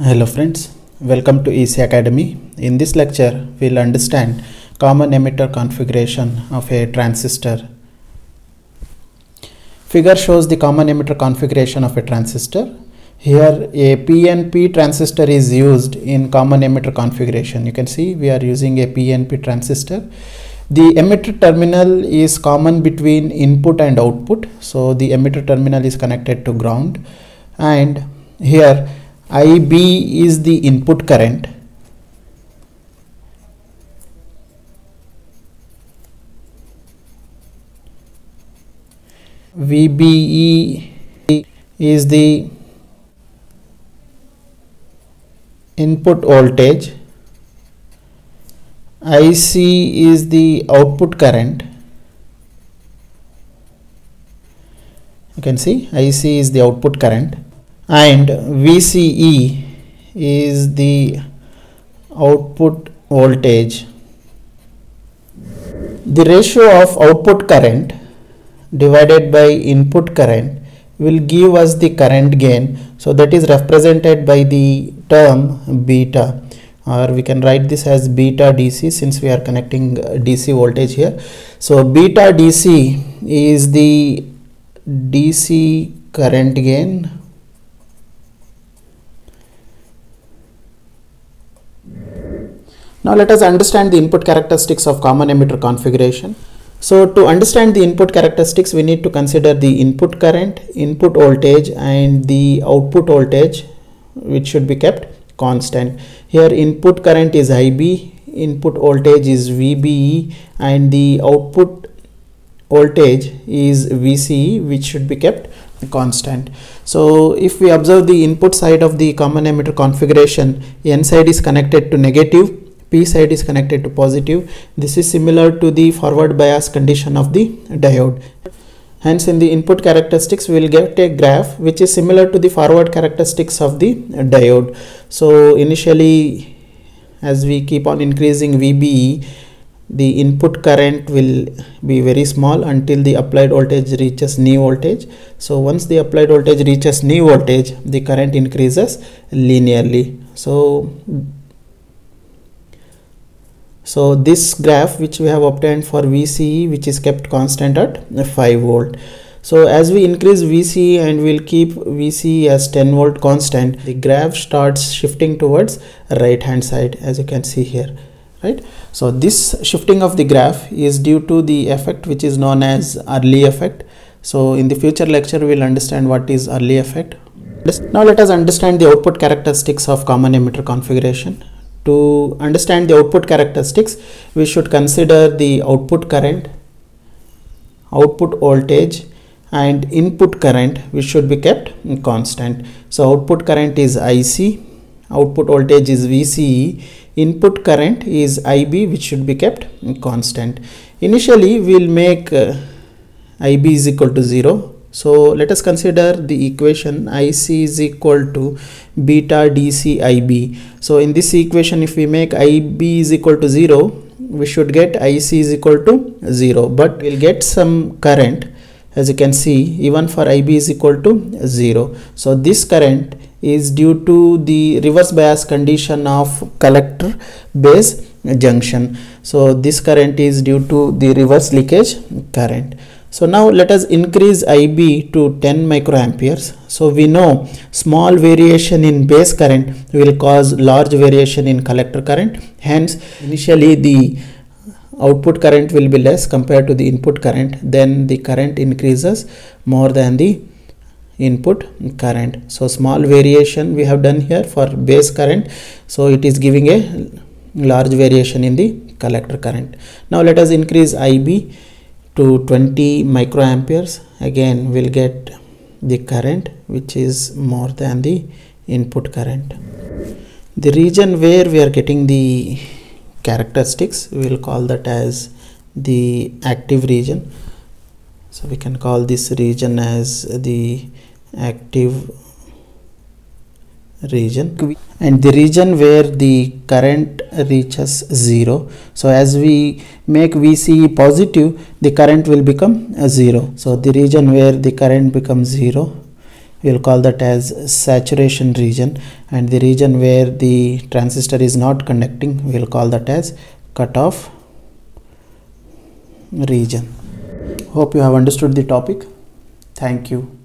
Hello friends, welcome to EC Academy. In this lecture, we'll understand common emitter configuration of a transistor. Figure shows the common emitter configuration of a transistor. Here a PNP transistor is used in common emitter configuration. You can see we are using a PNP transistor. The emitter terminal is common between input and output. So the emitter terminal is connected to ground and here IB is the input current. VBE is the input voltage. IC is the output current. You can see IC is the output current and VCE is the output voltage. The ratio of output current divided by input current will give us the current gain. So that is represented by the term beta or we can write this as beta DC since we are connecting uh, DC voltage here. So beta DC is the DC current gain Now let us understand the input characteristics of common emitter configuration. So to understand the input characteristics, we need to consider the input current, input voltage and the output voltage which should be kept constant. Here input current is IB, input voltage is VBE and the output voltage is VCE which should be kept constant. So if we observe the input side of the common emitter configuration, N side is connected to negative p side is connected to positive. This is similar to the forward bias condition of the diode. Hence in the input characteristics we will get a graph which is similar to the forward characteristics of the diode. So initially as we keep on increasing VBE the input current will be very small until the applied voltage reaches knee voltage. So once the applied voltage reaches knee voltage the current increases linearly. So so this graph which we have obtained for VCE which is kept constant at 5 volt. So as we increase VCE and we'll keep VCE as 10 volt constant, the graph starts shifting towards right hand side as you can see here, right? So this shifting of the graph is due to the effect which is known as early effect. So in the future lecture we'll understand what is early effect. Now let us understand the output characteristics of common emitter configuration to understand the output characteristics we should consider the output current output voltage and input current which should be kept constant. So output current is IC output voltage is VCE input current is IB which should be kept constant. Initially we'll make uh, IB is equal to 0 so let us consider the equation IC is equal to beta DC IB. So in this equation if we make IB is equal to 0 we should get IC is equal to 0 but we'll get some current as you can see even for IB is equal to 0. So this current is due to the reverse bias condition of collector base junction. So this current is due to the reverse leakage current. So now let us increase IB to 10 microamperes. So we know small variation in base current will cause large variation in collector current. Hence initially the output current will be less compared to the input current. Then the current increases more than the input current. So small variation we have done here for base current. So it is giving a large variation in the collector current. Now let us increase IB to 20 microamperes. Again we'll get the current which is more than the input current. The region where we are getting the characteristics we will call that as the active region. So we can call this region as the active region. And the region where the current reaches 0 so as we make VCE positive the current will become 0 so the region where the current becomes 0 we'll call that as saturation region. And the region where the transistor is not conducting we'll call that as cutoff region. Hope you have understood the topic. Thank you